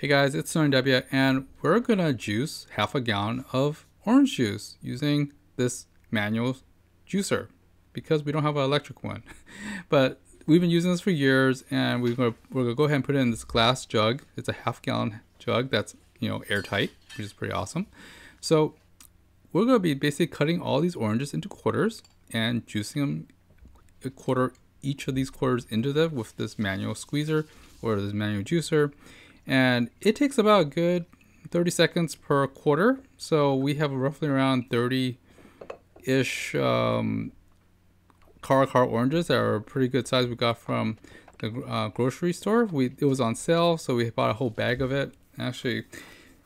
Hey guys, it's Sterling W and we're gonna juice half a gallon of orange juice using this manual juicer because we don't have an electric one. but we've been using this for years and we're gonna we're gonna go ahead and put it in this glass jug. It's a half gallon jug that's you know airtight, which is pretty awesome. So we're gonna be basically cutting all these oranges into quarters and juicing them a quarter each of these quarters into them with this manual squeezer or this manual juicer and it takes about a good 30 seconds per quarter. So we have roughly around 30 ish um, car oranges that are pretty good size we got from the uh, grocery store. We It was on sale, so we bought a whole bag of it. Actually,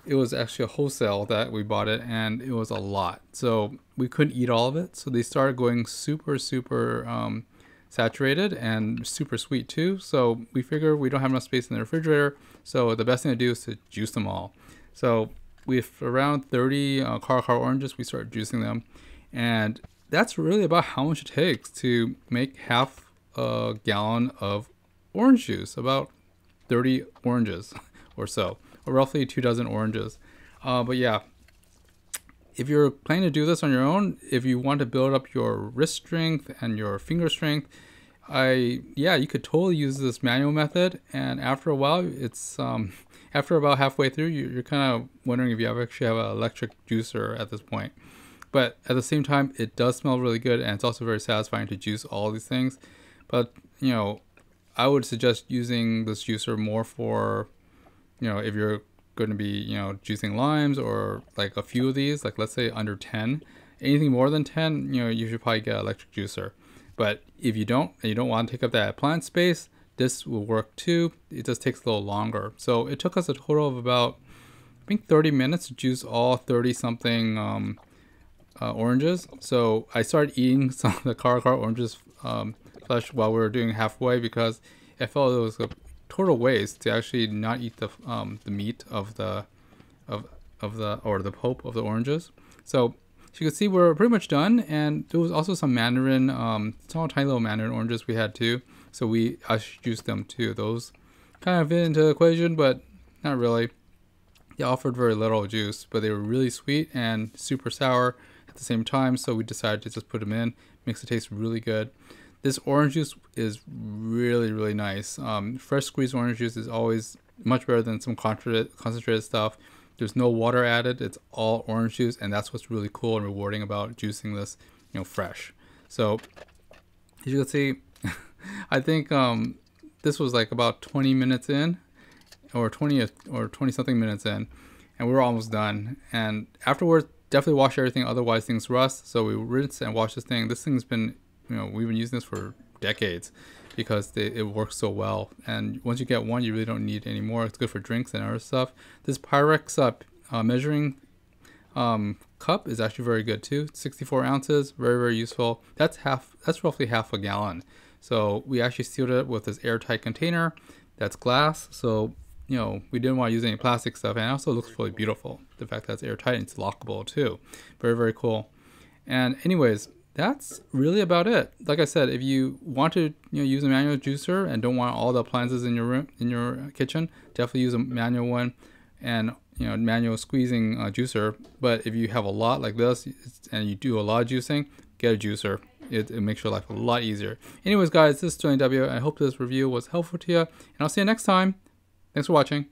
it was actually a wholesale that we bought it, and it was a lot. So we couldn't eat all of it. So they started going super, super um, saturated and super sweet too. So we figure we don't have enough space in the refrigerator. So the best thing to do is to juice them all. So with around 30 uh, Cara Cara oranges, we start juicing them. And that's really about how much it takes to make half a gallon of orange juice, about 30 oranges or so, or roughly two dozen oranges. Uh, but yeah, if you're planning to do this on your own, if you want to build up your wrist strength and your finger strength, I yeah, you could totally use this manual method. And after a while, it's um, after about halfway through, you're kind of wondering if you actually have an electric juicer at this point. But at the same time, it does smell really good, and it's also very satisfying to juice all these things. But you know, I would suggest using this juicer more for, you know, if you're going to be you know juicing limes or like a few of these like let's say under 10 anything more than 10 you know you should probably get an electric juicer. But if you don't and you don't want to take up that plant space this will work too. It just takes a little longer. So it took us a total of about i think 30 minutes to juice all 30 something um, uh, oranges. So i started eating some of the Cara Cara oranges um, flesh while we were doing halfway because i felt it was a total waste to actually not eat the um, the meat of the of of the or the pulp of the oranges. So you can see, we're pretty much done. And there was also some mandarin, um, small tiny little mandarin oranges we had too. So we I juiced them too. Those kind of fit into the equation, but not really. They offered very little juice, but they were really sweet and super sour at the same time. So we decided to just put them in. Makes it taste really good. This orange juice is really, really nice. Um, fresh squeezed orange juice is always much better than some concentrated stuff. There's no water added. It's all orange juice, and that's what's really cool and rewarding about juicing this, you know, fresh. So, as you can see, I think um, this was like about 20 minutes in, or 20 or 20 something minutes in, and we are almost done. And afterwards, definitely wash everything, otherwise things rust. So we rinse and wash this thing. This thing's been you know we've been using this for decades because they, it works so well. And once you get one, you really don't need any more. It's good for drinks and other stuff. This Pyrex uh, uh, measuring um, cup is actually very good too. 64 ounces, very very useful. That's half. That's roughly half a gallon. So we actually sealed it with this airtight container. That's glass. So you know we didn't want to use any plastic stuff, and it also looks really beautiful. The fact that it's airtight and it's lockable too, very very cool. And anyways, that's really about it. Like I said, if you want to you know, use a manual juicer and don't want all the appliances in your room in your kitchen, definitely use a manual one and you know manual squeezing uh, juicer. But if you have a lot like this and you do a lot of juicing, get a juicer. It, it makes your life a lot easier. Anyways, guys, this is Sterling W. I hope this review was helpful to you, and I'll see you next time. Thanks for watching.